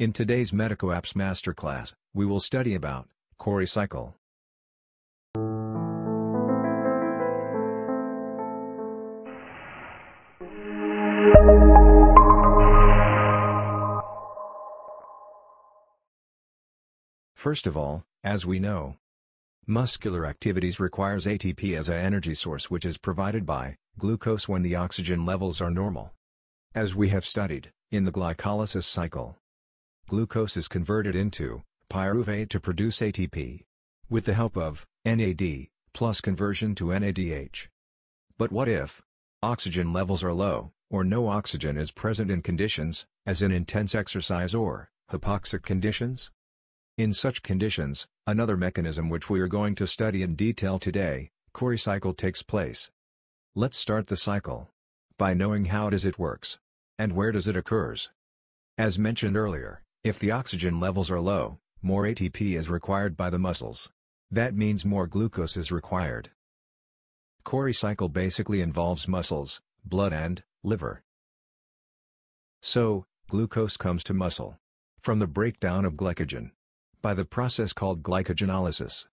In today's Medico Apps Masterclass, we will study about Cori cycle. First of all, as we know, muscular activities requires ATP as a energy source which is provided by glucose when the oxygen levels are normal. As we have studied, in the glycolysis cycle, glucose is converted into pyruvate to produce ATP with the help of NAD plus conversion to NADH. But what if oxygen levels are low, or no oxygen is present in conditions, as in intense exercise or hypoxic conditions? In such conditions, another mechanism which we are going to study in detail today, Cori cycle takes place. Let's start the cycle by knowing how does it works and where does it occurs. As mentioned earlier, if the oxygen levels are low, more ATP is required by the muscles. That means more glucose is required. Cori cycle basically involves muscles, blood and liver. So, glucose comes to muscle from the breakdown of glycogen by the process called glycogenolysis.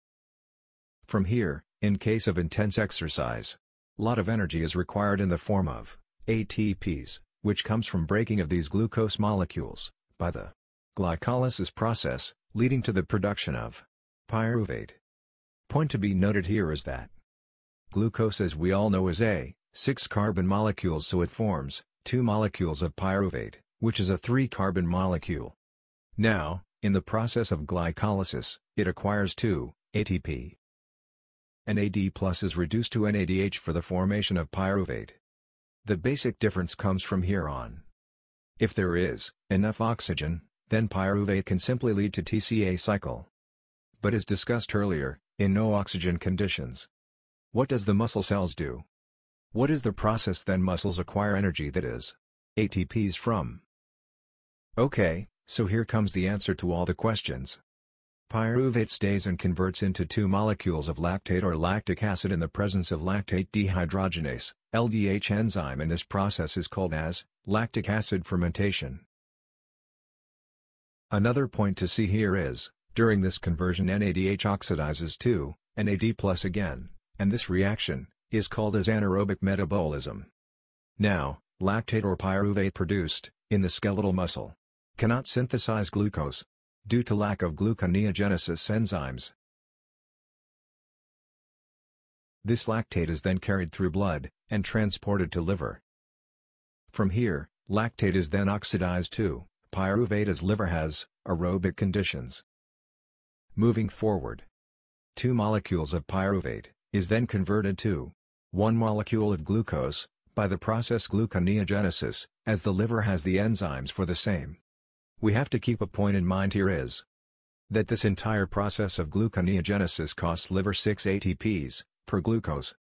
From here, in case of intense exercise, lot of energy is required in the form of ATPs, which comes from breaking of these glucose molecules, by the glycolysis process, leading to the production of pyruvate. Point to be noted here is that glucose as we all know is a 6 carbon molecule so it forms 2 molecules of pyruvate, which is a 3 carbon molecule. Now, in the process of glycolysis, it acquires 2, ATP. NAD plus is reduced to NADH for the formation of pyruvate. The basic difference comes from here on. If there is enough oxygen, then pyruvate can simply lead to TCA cycle. But as discussed earlier, in no oxygen conditions. What does the muscle cells do? What is the process then muscles acquire energy that is ATPs from? Okay, so here comes the answer to all the questions. Pyruvate stays and converts into two molecules of lactate or lactic acid in the presence of lactate dehydrogenase, LDH enzyme and this process is called as lactic acid fermentation. Another point to see here is, during this conversion NADH oxidizes to NAD plus again, and this reaction is called as anaerobic metabolism. Now, lactate or pyruvate produced in the skeletal muscle cannot synthesize glucose due to lack of gluconeogenesis enzymes. This lactate is then carried through blood and transported to liver. From here, lactate is then oxidized to pyruvate as liver has aerobic conditions. Moving forward, two molecules of pyruvate is then converted to one molecule of glucose by the process gluconeogenesis, as the liver has the enzymes for the same. We have to keep a point in mind here is that this entire process of gluconeogenesis costs liver 6 ATPs per glucose.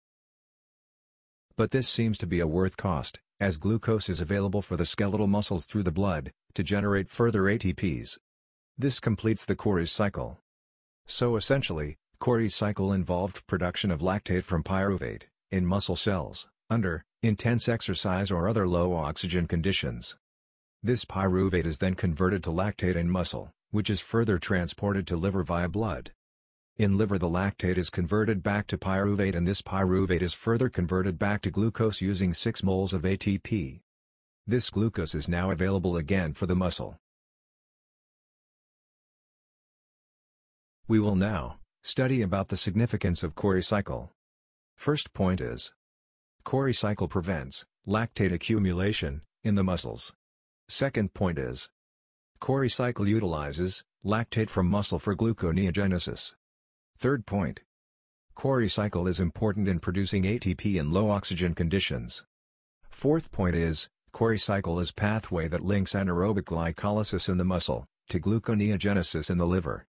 But this seems to be a worth cost, as glucose is available for the skeletal muscles through the blood, to generate further ATPs. This completes the Cori cycle. So essentially, Cori's cycle involved production of lactate from pyruvate, in muscle cells, under intense exercise or other low oxygen conditions. This pyruvate is then converted to lactate in muscle, which is further transported to liver via blood. In liver the lactate is converted back to pyruvate and this pyruvate is further converted back to glucose using 6 moles of ATP. This glucose is now available again for the muscle. We will now study about the significance of Cori cycle. First point is Cori cycle prevents lactate accumulation in the muscles. Second point is, Cori cycle utilizes lactate from muscle for gluconeogenesis. Third point, Cori cycle is important in producing ATP in low oxygen conditions. Fourth point is, Cori cycle is pathway that links anaerobic glycolysis in the muscle, to gluconeogenesis in the liver.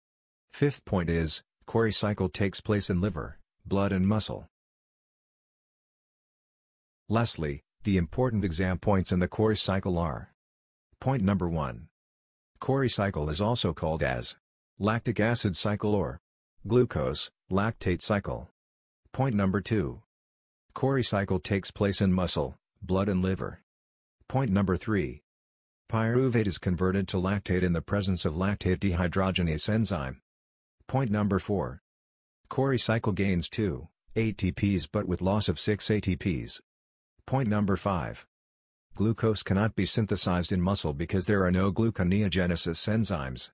Fifth point is, Cori cycle takes place in liver, blood and muscle. Lastly, the important exam points in the Cori cycle are Point number 1. Cori cycle is also called as lactic acid cycle or glucose, lactate cycle. Point number 2. Cori cycle takes place in muscle, blood and liver. Point number 3. Pyruvate is converted to lactate in the presence of lactate dehydrogenase enzyme. Point number 4. Cori cycle gains 2 ATPs but with loss of 6 ATPs. Point number 5. Glucose cannot be synthesized in muscle because there are no gluconeogenesis enzymes.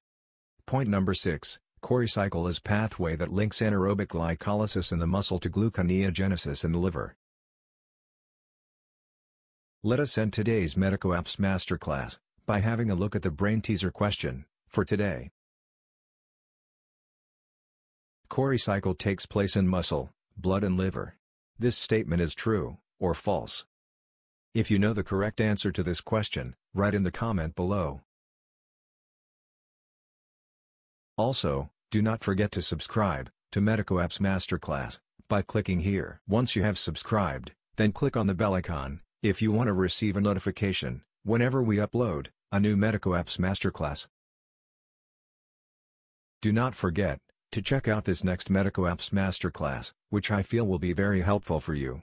Point number 6. Cori cycle is pathway that links anaerobic glycolysis in the muscle to gluconeogenesis in the liver. Let us end today's MedicoApps masterclass by having a look at the brain teaser question for today. Cori cycle takes place in muscle, blood and liver. This statement is true or false. If you know the correct answer to this question, write in the comment below. Also, do not forget to subscribe to Medico Apps Masterclass by clicking here. Once you have subscribed, then click on the bell icon if you want to receive a notification whenever we upload a new Medico Apps Masterclass. Do not forget to check out this next Medico Apps Masterclass, which I feel will be very helpful for you.